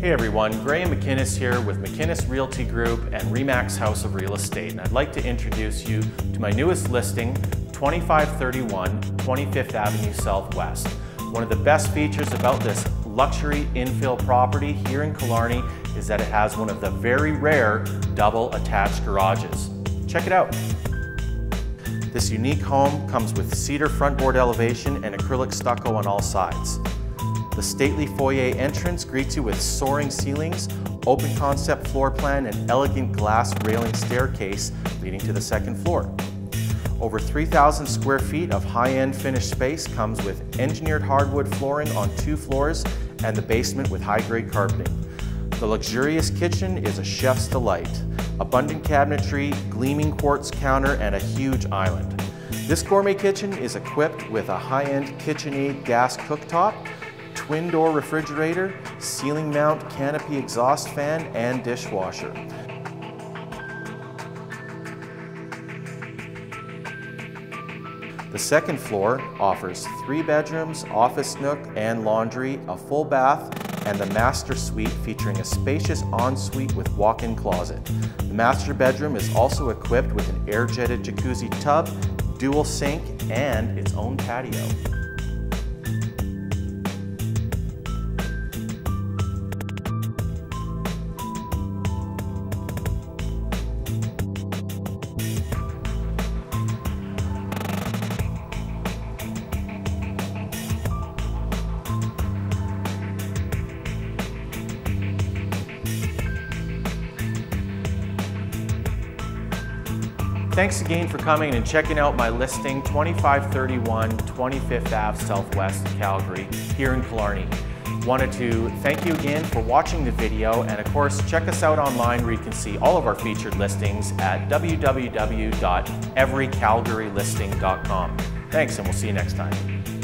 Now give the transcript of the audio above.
Hey everyone, Graeme McInnis here with McInnis Realty Group and Remax House of Real Estate, and I'd like to introduce you to my newest listing, 2531 25th Avenue Southwest. One of the best features about this luxury infill property here in Killarney is that it has one of the very rare double attached garages. Check it out. This unique home comes with cedar front board elevation and acrylic stucco on all sides. The stately foyer entrance greets you with soaring ceilings, open concept floor plan, and elegant glass railing staircase leading to the second floor. Over 3,000 square feet of high-end finished space comes with engineered hardwood flooring on two floors and the basement with high-grade carpeting. The luxurious kitchen is a chef's delight. Abundant cabinetry, gleaming quartz counter, and a huge island. This gourmet kitchen is equipped with a high-end KitchenAid gas cooktop, twin door refrigerator, ceiling mount canopy exhaust fan, and dishwasher. The second floor offers three bedrooms, office nook and laundry, a full bath, and the master suite featuring a spacious ensuite with walk-in closet. The master bedroom is also equipped with an air-jetted jacuzzi tub, dual sink, and its own patio. Thanks again for coming and checking out my listing 2531 25th Ave Southwest Calgary here in Killarney. Wanted to thank you again for watching the video and of course check us out online where you can see all of our featured listings at www.everycalgarylisting.com. Thanks and we'll see you next time.